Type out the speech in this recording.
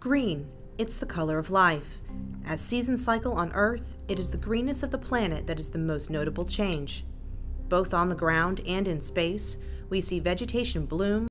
Green, it's the color of life. As seasons cycle on Earth, it is the greenness of the planet that is the most notable change. Both on the ground and in space, we see vegetation bloom